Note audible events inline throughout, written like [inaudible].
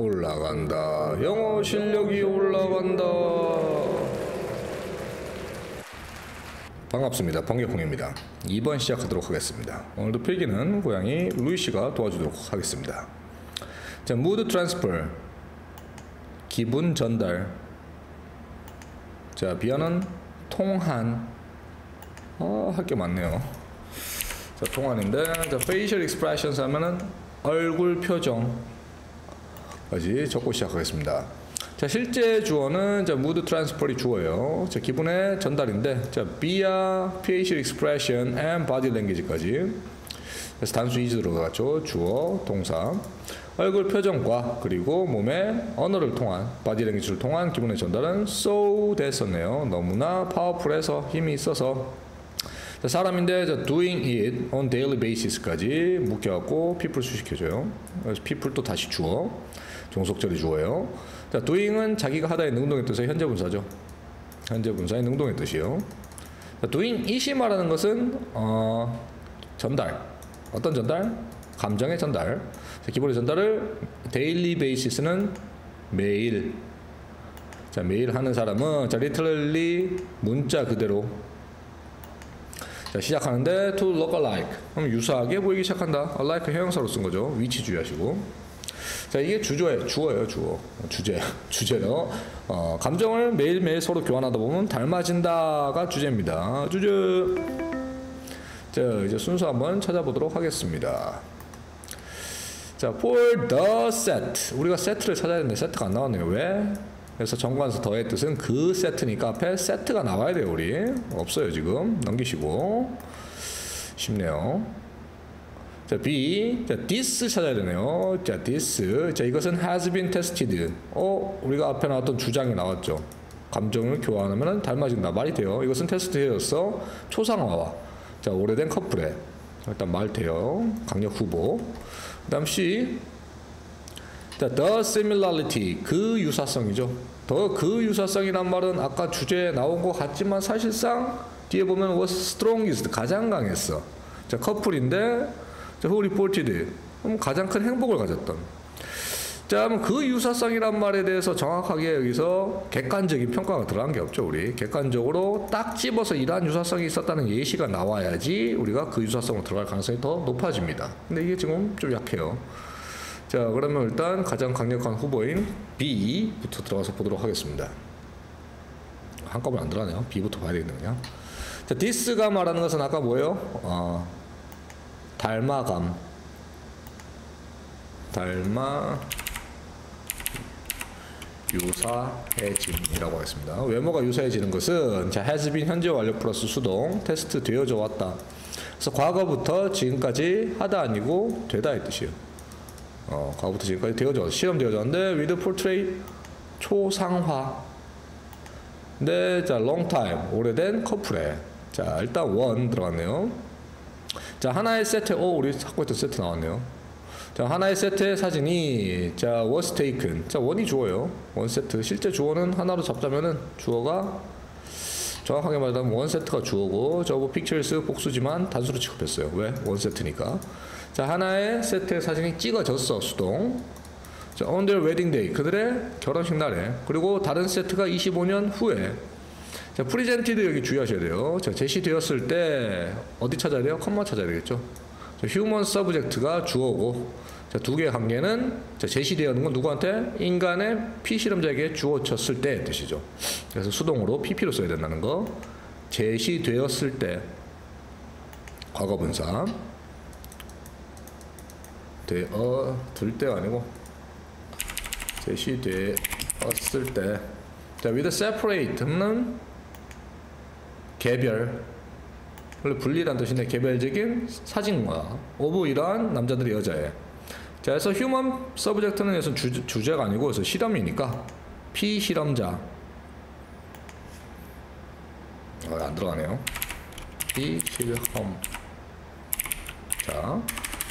올라간다. 영어 실력이 올라간다. 반갑습니다. 번개콩입니다. 2번 시작하도록 하겠습니다. 오늘도 필기는 고양이 루이 씨가 도와주도록 하겠습니다. 자, mood transfer. 기분 전달. 자, 비하는 통한. 아, 할 게 많네요. 자, 통한인데, 자, facial expressions 하면은 얼굴 표정. 까지 적고 시작하겠습니다. 자, 실제 주어는 자, mood transfer이 주어예요. 자, 기분의 전달인데, 자, via facial expression and body language까지. 그래서 단수 is 들어가죠. 주어, 동사. 얼굴 표정과 그리고 몸의 언어를 통한 바디 랭귀지를 통한 기분의 전달은 so 됐었네요. 너무나 파워풀해서 힘이 있어서 자, 사람인데 자, doing it on daily basis까지 묶여갖고 people 수식해줘요. 그래서 people 또 다시 주어, 종속절이 주어예요. 자, doing은 자기가 하다의 능동의 뜻의 현재 분사죠. 현재 분사의 능동의 뜻이요. 자, doing it이 말하는 것은 어, 전달. 어떤 전달? 감정의 전달. 자, 기본의 전달을 daily basis는 매일. 자, 매일 하는 사람은 자, literally 문자 그대로 자, 시작하는데 to look alike. 그럼 유사하게 보이기 시작한다. alike 형용사로 쓴 거죠. 위치 주의하시고. 자, 이게 주조예요. 주어예요, 주어. 주제. [laughs] 주제요. 어, 감정을 매일매일 서로 교환하다 보면 닮아진다가 주제입니다. 주제. 자, 이제 순서 한번 찾아보도록 하겠습니다. 자, for the set. 우리가 세트를 찾아야 되는데 세트가 안 나왔네요. 왜? 그래서 정관에서 더의 뜻은 그 세트니까 앞에 세트가 나와야 돼요, 우리. 없어요, 지금. 넘기시고. 쉽네요. 자, B. 자, this 찾아야 되네요. 자, this. 자, 이것은 has been tested. 어, 우리가 앞에 나왔던 주장이 나왔죠. 감정을 교환하면 닮아진다. 말이 돼요. 이것은 테스트 되었어. 초상화와. 자, 오래된 커플에. 일단 말 돼요. 강력 후보. 그 다음 C. 자, the similarity. 그 유사성이죠. 더 그 유사성이란 말은 아까 주제에 나온 것 같지만 사실상 뒤에 보면 was strongest. 가장 강했어. 자, 커플인데, 자, who reported. 그럼 가장 큰 행복을 가졌던. 자, 그럼 그 유사성이란 말에 대해서 정확하게 여기서 객관적인 평가가 들어간 게 없죠, 우리. 객관적으로 딱 집어서 이러한 유사성이 있었다는 예시가 나와야지 우리가 그 유사성으로 들어갈 가능성이 더 높아집니다. 근데 이게 지금 좀 약해요. 자, 그러면 일단 가장 강력한 후보인 B부터 들어가서 보도록 하겠습니다. 한꺼번에 안 들어가네요. B부터 봐야 되겠네, 그냥. 자, this가 말하는 것은 아까 뭐예요? 어, 닮아감. 닮아, 유사해짐이라고 하겠습니다. 외모가 유사해지는 것은 자, has been 현재 완료 플러스 수동 테스트 되어져 왔다. 그래서 과거부터 지금까지 하다 아니고 되다의 뜻이에요. 어, 과거부터 지금까지 되어져 실험 되어졌는데 with portrait 초상화. 네, 자 long time 오래된 커플에 자 일단 원 들어갔네요. 자 하나의 세트 오 우리 찾고 있던 세트 나왔네요. 자 하나의 세트의 사진이 자 was taken 자 원이 주어요 원 세트 실제 주어는 하나로 잡자면은 주어가 정확하게 말하면 one set가 주어고 저거 pictures 복수지만 단수로 취급했어요. 왜? one set니까. 자 하나의 세트의 사진이 찍어졌어 수동. 자 on their wedding day. 그들의 결혼식 날에. 그리고 다른 세트가 25년 후에. 자 presented 여기 주의하셔야 돼요. 자 제시되었을 때 어디 찾아야 돼요? 컴마 찾아야 되겠죠? human subject가 주어고 자, 두 개의 관계는 자, 제시되어 있는 건 누구한테? 인간의 피실험자에게 주어졌을 때 뜻이죠. 그래서 수동으로 PP로 써야 된다는 거. 제시되었을 때 과거분사 되어 들때 아니고 제시되었을 때 자, with separate는 개별 원래 분리란 뜻인데 개별적인 사진과 of 이러한 남자들이 여자애. 자, 그래서 human subject는 여기서 주, 주제가 아니고 그래서 실험이니까 피실험자. 어, 안 들어가네요. 피실험. 자,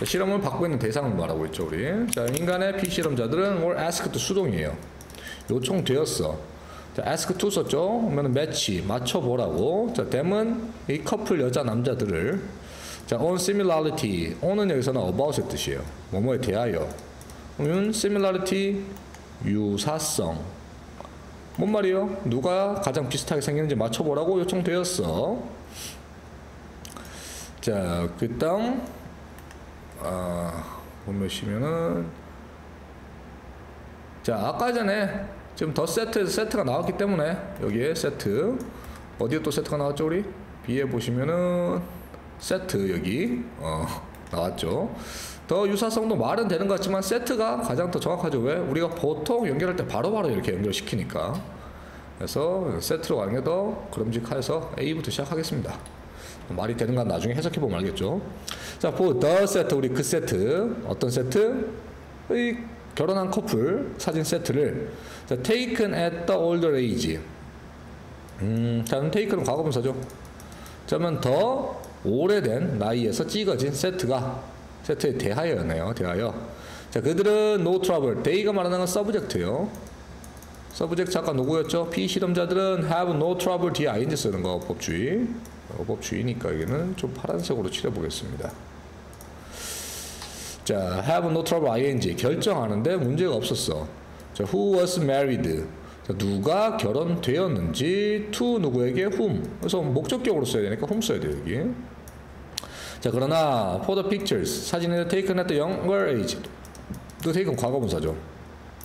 실험을 받고 있는 대상을 말하고 있죠, 우리. 자, 인간의 피실험자들은 or asked 수동이에요. 요청되었어. 자, ask to 썼죠? 그러면 매치, 맞춰보라고. 자, them은 이 커플 여자 남자들을 자, on similarity. on은 여기서는 about의 뜻이에요. 뭐뭐에 대하여. 그러면 similarity 유사성 뭔 말이에요? 누가 가장 비슷하게 생겼는지 맞춰보라고 요청되었어. 자, 그 다음 아, 보시면은 자, 아까 전에 지금 더 세트에서 세트가 나왔기 때문에 여기에 세트 어디에 또 세트가 나왔죠 우리? B에 보시면은 세트 여기 어, 나왔죠. 더 유사성도 말은 되는 것 같지만 세트가 가장 더 정확하죠. 왜? 우리가 보통 연결할 때 바로바로 바로 이렇게 연결시키니까. 그래서 세트로 가는 게 더 그럼직해서 A부터 시작하겠습니다. 말이 되는 건 나중에 해석해 보면 알겠죠. 자, for the 세트 우리 그 세트 어떤 세트? 의 결혼한 커플 사진 세트를 자, taken at the older age. 음, 자, taken은 과거분사죠. 그러면 더 오래된 나이에서 찍어진 세트가 세트에 대하여네요. 대하여. 자, 그들은 no trouble. they가 말하는 건. subject 아까 누구였죠? 피 실험자들은 have no trouble 뒤에 ing 쓰는 거 어법 주의. 어, 어법 주의니까 여기는 좀 파란색으로 칠해보겠습니다. 자, have no trouble ing 결정하는데 문제가 없었어. 자, who was married? 자, 누가 결혼되었는지 to 누구에게 whom. 그래서 목적격으로 써야 되니까 whom 써야 돼요 여기. 자 그러나 for the pictures 사진을 taken at the younger age 또 taken 과거분사죠.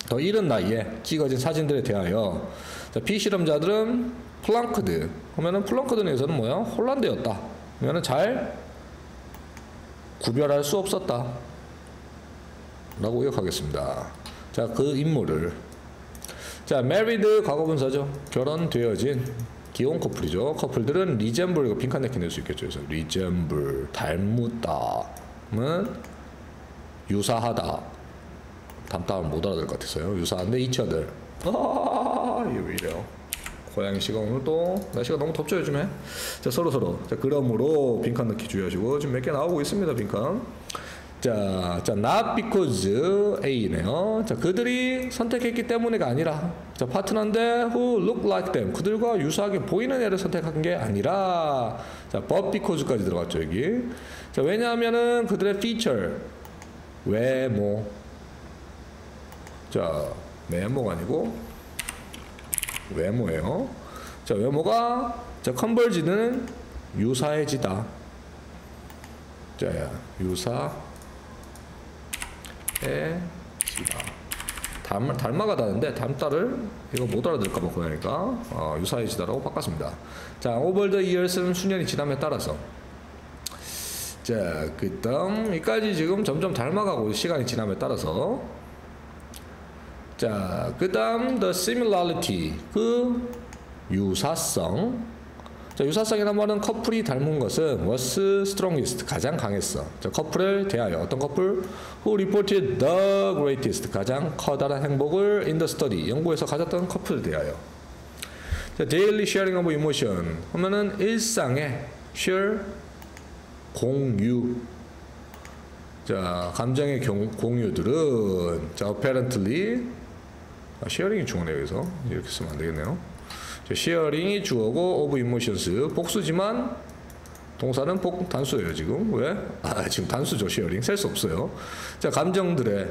더 이른 나이에 찍어진 사진들에 대하여 자, 피실험자들은 flunked 그러면은 flunked에서는 뭐야? 혼란됐다. 그러면은 잘 구별할 수 없었다. 라고 기억하겠습니다. 자, 그 인물을 자, married 과거분사죠. 결혼되어진 기혼 커플이죠. 커플들은 리젠블 이거 빈칸 네키 낼 수 있겠죠. 그래서 리젠블 닮았다는 유사하다. 담다운 못 알아들 것 같았어요. 유사한데 other. 아, 왜 이래요? 고양이 씨가 오늘 또 날씨가 너무 덥죠 요즘에. 자 서로 서로. 자 그러므로 빈칸 넣기 주의하시고 지금 몇 개 나오고 있습니다 빈칸. 자, 자, not because A네요. 자, 그들이 선택했기 때문에가 아니라, 자, 파트너인데 who look like them. 그들과 유사하게 보이는 애를 선택한 게 아니라, 자, but because까지 들어갔죠, 여기. 자, 왜냐하면은 그들의 feature, 외모. 자, 외모가 아니고, 외모예요. 자, 외모가, 자, 컨벌지는 유사해지다. 자, 유사. 해지다. 닮, 닮아가다는데 닮다를 이거 못 알아들을까봐 고양이가. 어, 유사해지다라고 바꿨습니다. 자, over the years는 수년이 지남에 따라서. 자, 그 다음 이까지 지금 점점 닮아가고 시간이 지남에 따라서. 자, 그 다음 the similarity 그 유사성 자, 유사성이란 말은 커플이 닮은 것은 was strongest 가장 강했어. 자, 커플을 대하여 어떤 커플? Who reported the greatest 가장 커다란 행복을 in the study 연구에서 가졌던 커플을 대하여. 자, daily sharing of emotion 하면은 일상의 share 공유. 자, 감정의 경, 공유들은 자, apparently 아, sharing이 중요해요. 여기서 이렇게 쓰면 안 되겠네요. sharing이 주어고 of emotions 복수지만 동사는 복 단수예요 지금. 왜? 아 지금 단수죠 sharing 셀 수 없어요. 자 감정들의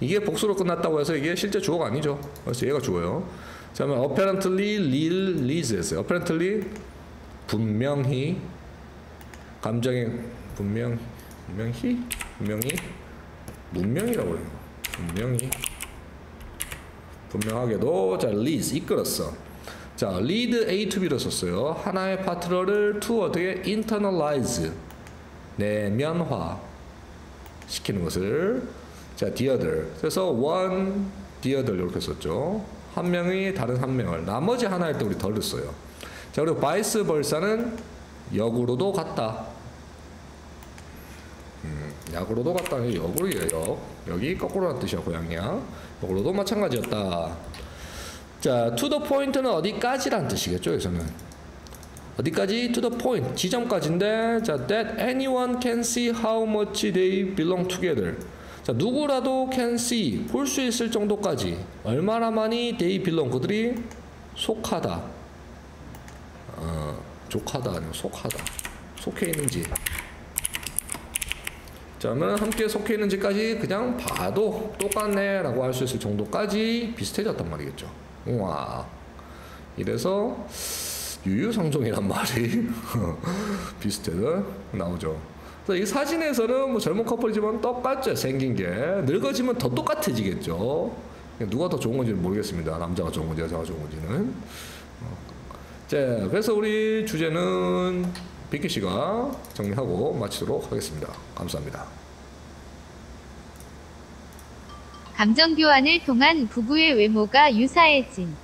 이게 복수로 끝났다고 해서 이게 실제 주어가 아니죠. 그래서 얘가 주어요. 자 apparently releases apparently 분명히 감정의 분명 분명히 분명히 문명이라고 해요. 분명히. 분명하게도 자 release 이끌었어 자, lead A to B로 썼어요. 하나의 파트너를 to 어떻게 internalize 내면화 시키는 것을 자, the other. 그래서 one, the other 이렇게 썼죠. 한 명이 다른 한 명을 나머지 하나 일 때 우리 덜 썼어요. 자, 그리고 vice versa는 역으로도 같다. 음, 약으로도 같다. 역으로예요. 역. 여기 거꾸로란 뜻이야, 고양이야. 역으로도 마찬가지였다. 자, to the point는 어디까지란 뜻이겠죠, 여기서는. 어디까지? to the point. 지점까지인데, 자, that anyone can see how much they belong together. 자, 누구라도 can see, 볼 수 있을 정도까지. 얼마나 많이 they belong, 그들이 속하다. 어, 족하다, 아니면 속하다. 속해 있는지. 자, 그러면 함께 속해 있는지까지 그냥 봐도 똑같네 라고 할 수 있을 정도까지 비슷해졌단 말이겠죠. 우와. 이래서 유유상종이란 말이 [laughs] 비슷해서 나오죠. 그래서 이 사진에서는 뭐 젊은 커플이지만 똑같죠. 생긴 게 늙어지면 더 똑같아지겠죠. 누가 더 좋은 건지는 모르겠습니다. 남자가 좋은 건지 여자가 좋은 건지는. 어. 자, 그래서 우리 주제는 비키 씨가 정리하고 마치도록 하겠습니다. 감사합니다. 감정 교환을 통한 부부의 외모가 유사해진